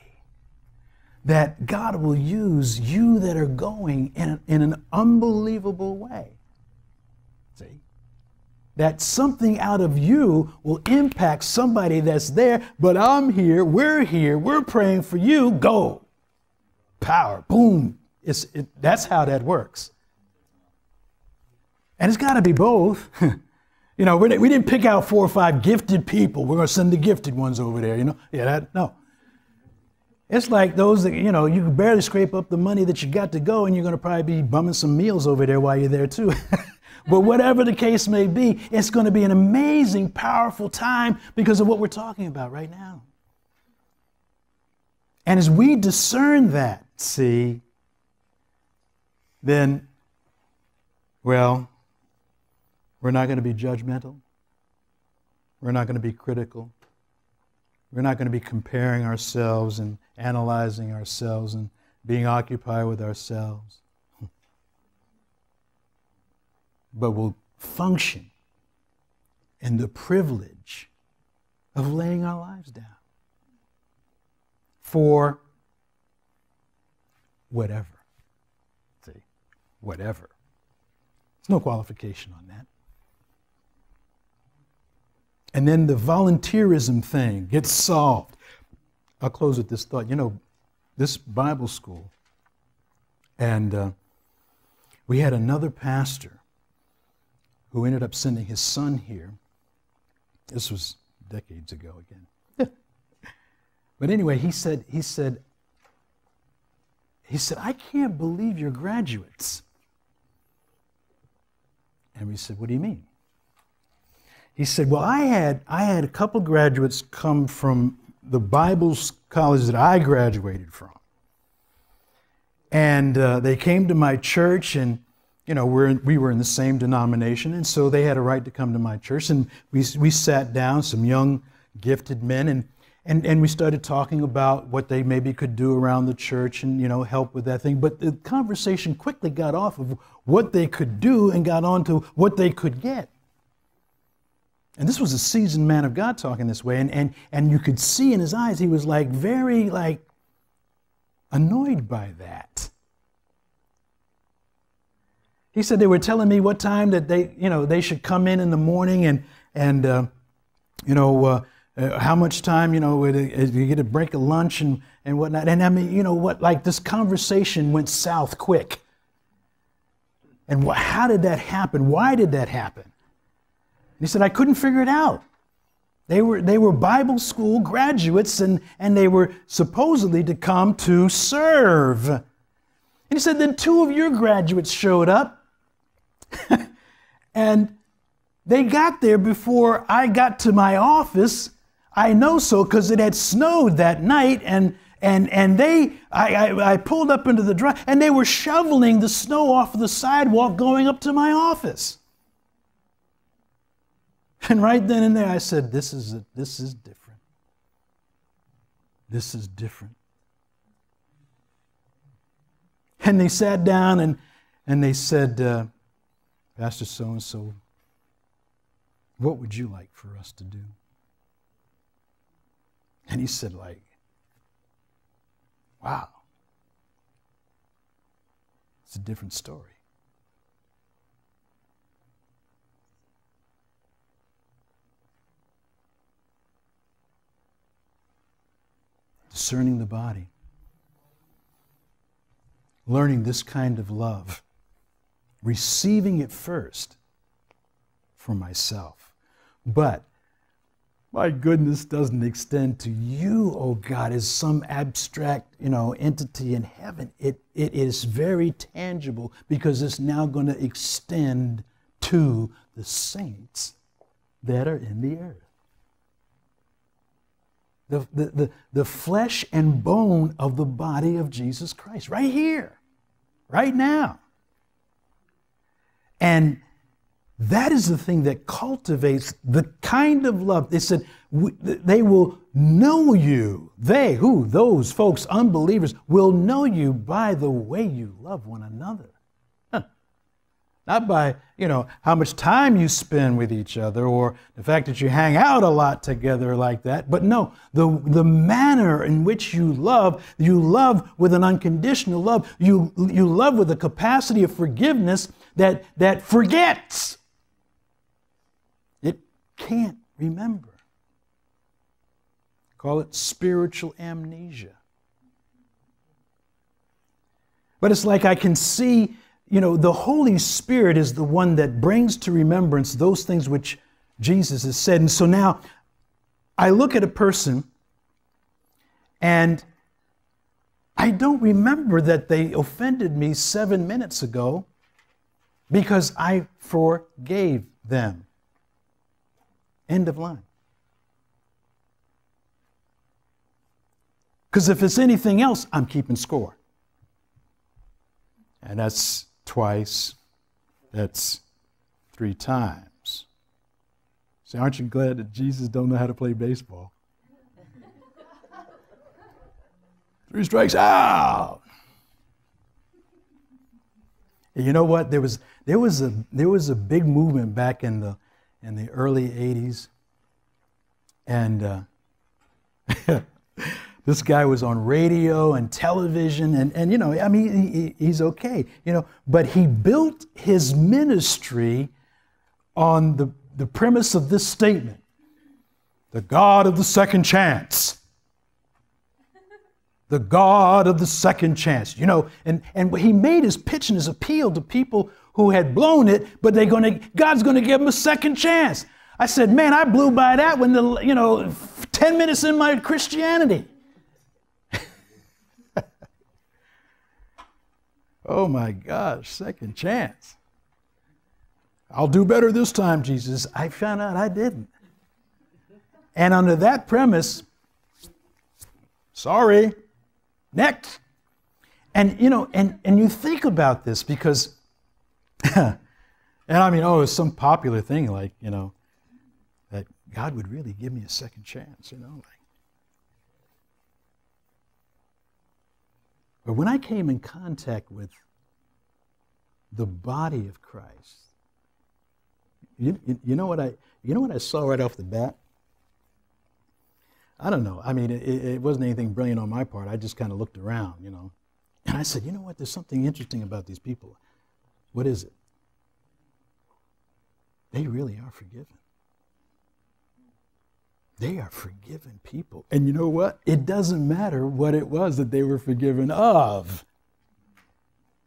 that God will use you that are going in, in an unbelievable way. See? That something out of you will impact somebody that's there, but I'm here, we're here, we're praying for you, go. Power, boom. It's, it, that's how that works. And it's got to be both. you know, we didn't pick out four or five gifted people. We're going to send the gifted ones over there, you know? Yeah, that, no. It's like those that, you know, you can barely scrape up the money that you got to go, and you're going to probably be bumming some meals over there while you're there, too. but whatever the case may be, it's going to be an amazing, powerful time because of what we're talking about right now. And as we discern that, see, then, well, we're not going to be judgmental. We're not going to be critical. We're not going to be comparing ourselves and analyzing ourselves and being occupied with ourselves. But we'll function in the privilege of laying our lives down for whatever. See, whatever. There's no qualification on that. And then the volunteerism thing gets solved. I'll close with this thought. You know, this Bible school, and uh, we had another pastor who ended up sending his son here. This was decades ago again. but anyway, he said, he said, he said, I can't believe you're graduates. And we said, What do you mean? He said, Well, I had, I had a couple graduates come from the Bible college that I graduated from. And uh, they came to my church, and you know, we're we were in the same denomination, and so they had a right to come to my church. And we, we sat down, some young, gifted men, and, and, and we started talking about what they maybe could do around the church and, you know, help with that thing. But the conversation quickly got off of what they could do and got on to what they could get. And this was a seasoned man of God talking this way. And, and, and you could see in his eyes, he was like very like annoyed by that. He said they were telling me what time that they, you know, they should come in in the morning and, and uh, you know, uh, uh, how much time, you know, you get a break of lunch and, and whatnot. And I mean, you know what, like this conversation went south quick. And wh- how did that happen? Why did that happen? He said, I couldn't figure it out. They were, they were Bible school graduates and, and they were supposedly to come to serve. And he said, then two of your graduates showed up. and they got there before I got to my office. I know so because it had snowed that night and and and they I, I, I, pulled up into the drive and they were shoveling the snow off of the sidewalk going up to my office and right then and there, I said, This is, this is different. This is different. And they sat down and, and they said, uh, Pastor so and so, what would you like for us to do? And he said, like, wow. It's a different story. Discerning the body, learning this kind of love, receiving it first for myself. But my goodness doesn't extend to you, oh God, as some abstract, you know, entity in heaven. It, it is very tangible because it's now going to extend to the saints that are in the earth the, the, the, the flesh and bone of the body of Jesus Christ, right here, right now. And that is the thing that cultivates the kind of love. They said they will know you. They, who? Those folks, unbelievers, will know you by the way you love one another. Not by you know how much time you spend with each other or the fact that you hang out a lot together like that but no the, the manner in which you love you love with an unconditional love you, you love with a capacity of forgiveness that that forgets. It can't remember. Call it spiritual amnesia. But it's like i can see you know, the Holy Spirit is the one that brings to remembrance those things which Jesus has said. And so now I look at a person and I don't remember that they offended me seven minutes ago because I forgave them. End of line. Because if it's anything else, I'm keeping score. And that's twice, that's three times. Say, aren't you glad that Jesus don't know how to play baseball? Three strikes out. You know what? There was there was a there was a big movement back in the in the early '80s, and uh, this guy was on radio and television, and, and you know, I mean, he, he's okay, you know, but he built his ministry on the, the premise of this statement the God of the second chance. The God of the second chance. You know, and, and he made his pitch and his appeal to people who had blown it, but they're gonna, God's gonna give them a second chance. I said, man, I blew by that when the, you know, 10 minutes in my Christianity. Oh my gosh, second chance. I'll do better this time, Jesus. I found out I didn't. And under that premise, sorry, next. And you know, and, and you think about this because, and I mean, oh, it's some popular thing like, you know, that God would really give me a second chance, you know, like. But when I came in contact with the body of Christ, you, you, you, know what I you know what I saw right off the bat? I don't know. I mean, it, it wasn't anything brilliant on my part. I just kind of looked around, you know, and I said, you know what? There's something interesting about these people. What is it? They really are forgiven. They are forgiven people. And you know what? It doesn't matter what it was that they were forgiven of.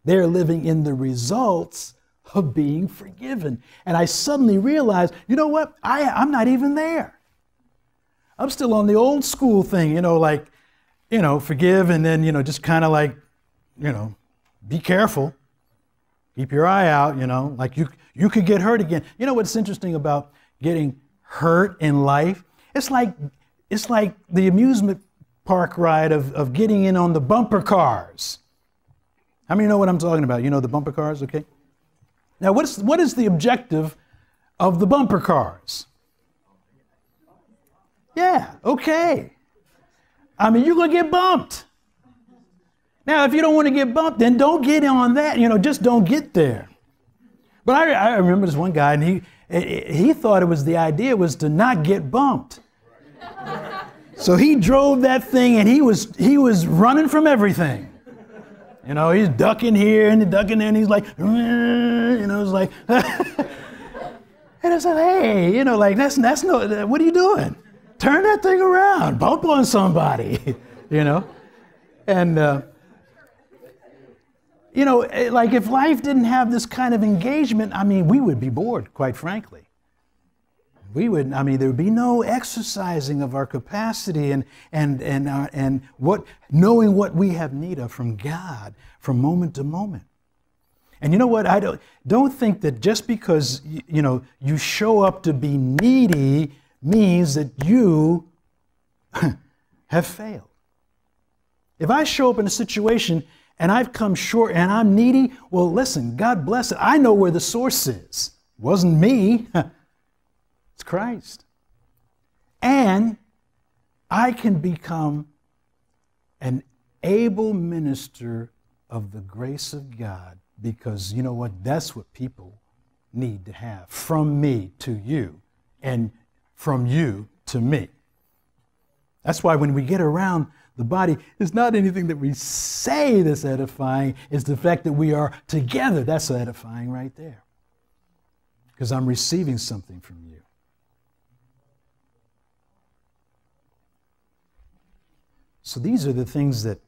They're living in the results of being forgiven. And I suddenly realized, you know what? I, I'm not even there. I'm still on the old school thing, you know, like, you know, forgive and then, you know, just kind of like, you know, be careful. Keep your eye out, you know, like you, you could get hurt again. You know what's interesting about getting hurt in life? It's like, it's like the amusement park ride of, of getting in on the bumper cars. How many know what I'm talking about? You know the bumper cars, okay? Now, what is, what is the objective of the bumper cars? Yeah, okay. I mean, you're going to get bumped. Now, if you don't want to get bumped, then don't get on that. You know, just don't get there. But I, I remember this one guy, and he, he thought it was the idea was to not get bumped. so he drove that thing and he was he was running from everything. You know, he's ducking here and he's ducking there, and he's like, you know, it's like, and I said, hey, you know, like that's that's no, what are you doing? Turn that thing around, bump on somebody, you know, and. Uh, you know, eh, like if life didn't have this kind of engagement, I mean, we would be bored, quite frankly. We would, I mean, there would be no exercising of our capacity and, and, and, uh, and what, knowing what we have need of from God from moment to moment. And you know what? I don't, don't think that just because, you know, you show up to be needy means that you have failed. If I show up in a situation and I've come short and I'm needy, well, listen, God bless it. I know where the source is. It wasn't me, it's Christ. And I can become an able minister of the grace of God because you know what? That's what people need to have from me to you and from you to me. That's why when we get around the body, it's not anything that we say that's edifying, it's the fact that we are together. That's edifying right there. Because I'm receiving something from you. So these are the things that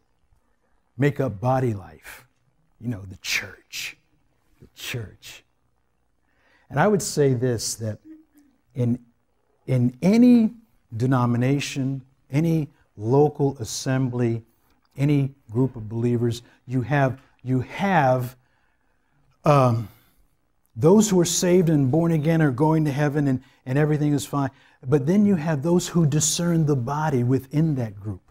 make up body life. You know, the church. The church. And I would say this that in, in any denomination, any local assembly, any group of believers, you have, you have um, those who are saved and born again are going to heaven and, and everything is fine. But then you have those who discern the body within that group.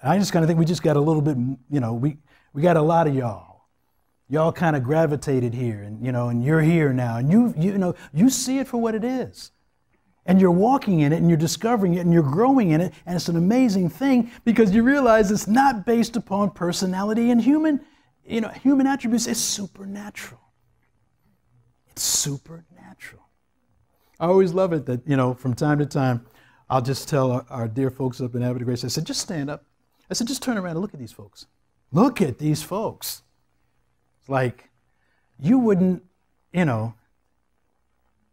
And I just kind of think we just got a little bit, you know, we, we got a lot of y'all y'all kind of gravitated here and you know and you're here now and you you know you see it for what it is and you're walking in it and you're discovering it and you're growing in it and it's an amazing thing because you realize it's not based upon personality. And human you know human attributes it's supernatural. It's supernatural. I always love it that you know from time to time i'll just tell our, our dear folks up in abbott grace i said just stand up. I said just turn around and look at these folks. Look at these folks. Like, you wouldn't, you know,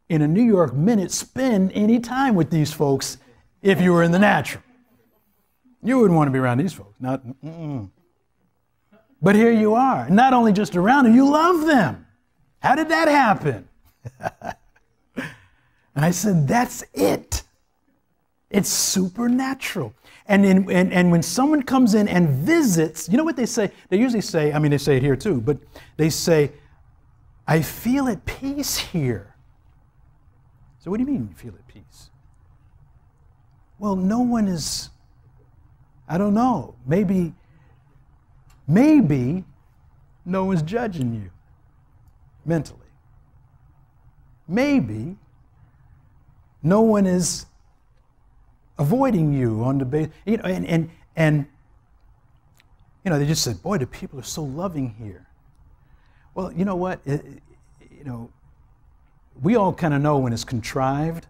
in a New York minute spend any time with these folks if you were in the natural. You wouldn't want to be around these folks. Not. But here you are. Not only just around them, you love them. How did that happen? and I said, that's it. It's supernatural. And, in, and, and when someone comes in and visits, you know what they say? They usually say, I mean, they say it here too, but they say, I feel at peace here. So, what do you mean you feel at peace? Well, no one is, I don't know, maybe, maybe no one's judging you mentally. Maybe no one is avoiding you on the base. You know, and, and, and, you know, they just said, boy, the people are so loving here. Well, you know what? It, you know, we all kind of know when it's contrived,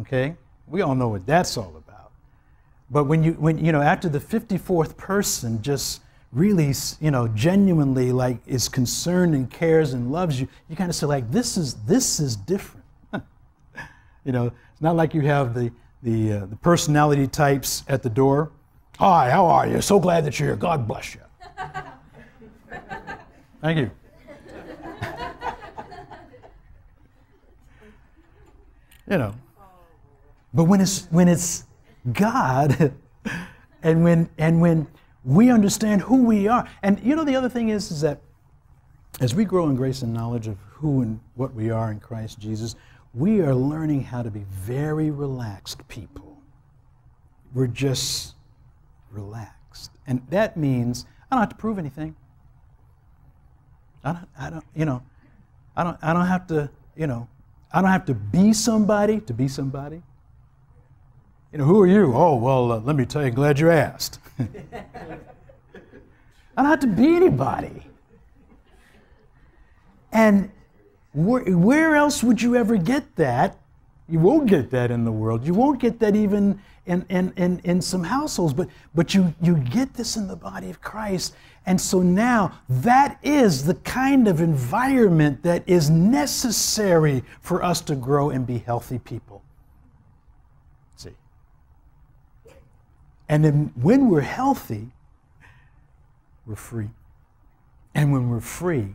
okay? We all know what that's all about. But when you, when, you know, after the 54th person just really, you know, genuinely like is concerned and cares and loves you, you kind of say like, this is, this is different. you know, it's not like you have the, the, uh, the personality types at the door. Hi, how are you? So glad that you're here. God bless you. Thank you. You know. But when it's when it's God and when and when we understand who we are. And you know the other thing is is that as we grow in grace and knowledge of who and what we are in Christ Jesus, we are learning how to be very relaxed people. We're just relaxed. And that means I don't have to prove anything. I don't, I don't, you know, I don't, I don't have to, you know, I don't have to be somebody to be somebody. You know, who are you? Oh, well, uh, let me tell you, glad you asked. I don't have to be anybody. And where, where else would you ever get that? You won't get that in the world. You won't get that even in, in, in, in some households, but, but you, you get this in the body of Christ. And so now that is the kind of environment that is necessary for us to grow and be healthy people. See? And then when we're healthy, we're free. And when we're free,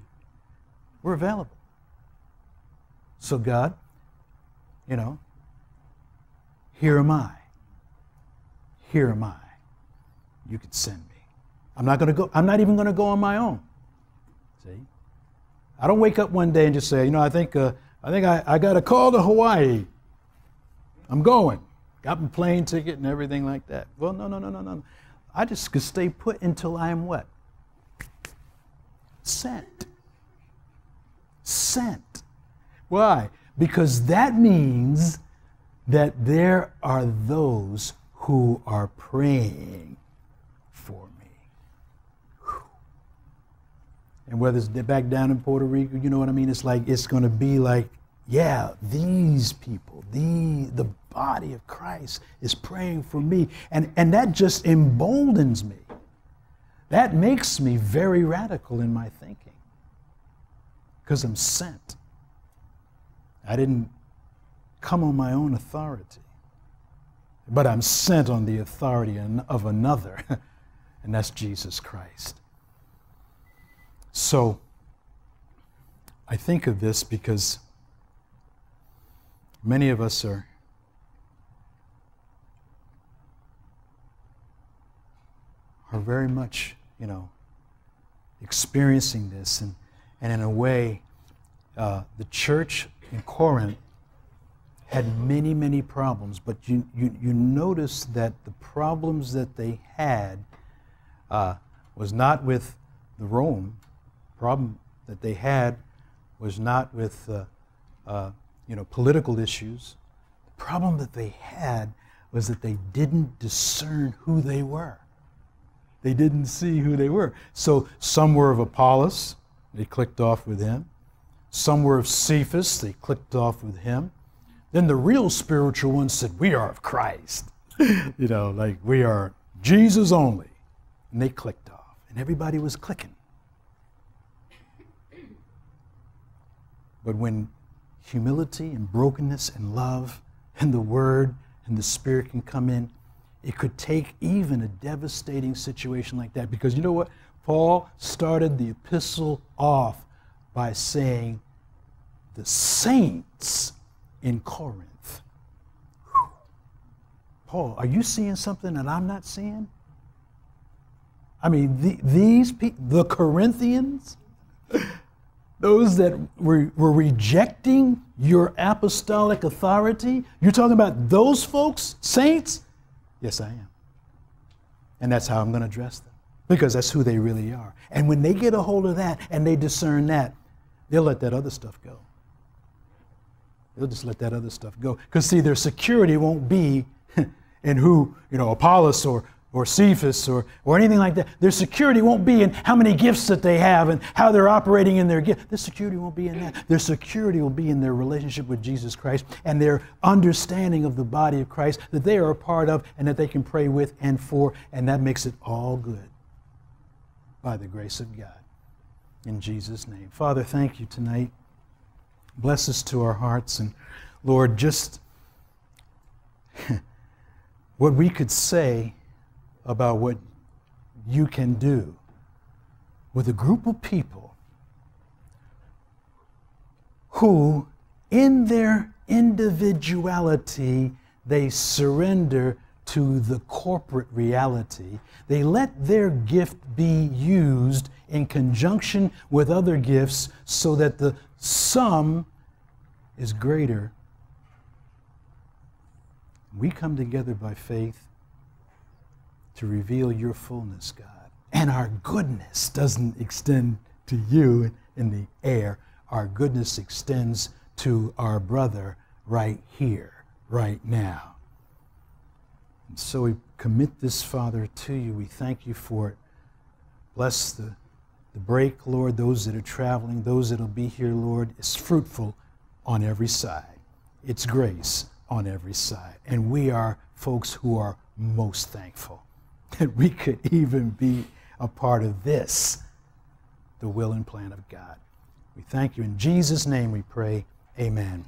we're available. So, God, you know, here am I. Here am I. You could send me. I'm not going to go, I'm not even going to go on my own. See? I don't wake up one day and just say, you know, I think, uh, I, think I, I got a call to Hawaii. I'm going. Got my plane ticket and everything like that. Well, no, no, no, no, no. I just could stay put until I am what? Sent. Sent. Why? Because that means that there are those who are praying for me. And whether it's back down in Puerto Rico, you know what I mean? It's like, it's going to be like, yeah, these people, the, the body of Christ is praying for me. And, and that just emboldens me. That makes me very radical in my thinking because I'm sent. I didn't come on my own authority, but I'm sent on the authority of another, and that's Jesus Christ. So I think of this because many of us are are very much, you know, experiencing this. And, and in a way, uh, the church in Corinth had many, many problems. But you, you, you notice that the problems that they had uh, was not with the Rome. Problem that they had was not with, uh, uh you know, political issues. The problem that they had was that they didn't discern who they were. They didn't see who they were. So some were of Apollos, they clicked off with him. Some were of Cephas, they clicked off with him. Then the real spiritual ones said, We are of Christ. you know, like we are Jesus only. And they clicked off. And everybody was clicking. But when humility and brokenness and love and the word and the spirit can come in, it could take even a devastating situation like that. Because you know what? Paul started the epistle off by saying, the saints in Corinth. Paul, are you seeing something that I'm not seeing? I mean, the, these people, the Corinthians, those that were, were rejecting your apostolic authority, you're talking about those folks, saints? Yes, I am. And that's how I'm going to address them because that's who they really are. And when they get a hold of that and they discern that, they'll let that other stuff go. They'll just let that other stuff go. Because, see, their security won't be in who, you know, Apollos or, or Cephas or, or anything like that. Their security won't be in how many gifts that they have and how they're operating in their gift. Their security won't be in that. Their security will be in their relationship with Jesus Christ and their understanding of the body of Christ that they are a part of and that they can pray with and for, and that makes it all good by the grace of God. In Jesus' name. Father, thank you tonight. Bless us to our hearts. And Lord, just what we could say about what you can do with a group of people who, in their individuality, they surrender to the corporate reality. They let their gift be used in conjunction with other gifts so that the sum is greater. We come together by faith to reveal your fullness, God. And our goodness doesn't extend to you in the air, our goodness extends to our brother right here, right now. And so we commit this, Father, to you. We thank you for it. Bless the, the break, Lord, those that are traveling, those that will be here, Lord. It's fruitful on every side, it's grace on every side. And we are folks who are most thankful that we could even be a part of this, the will and plan of God. We thank you. In Jesus' name we pray. Amen.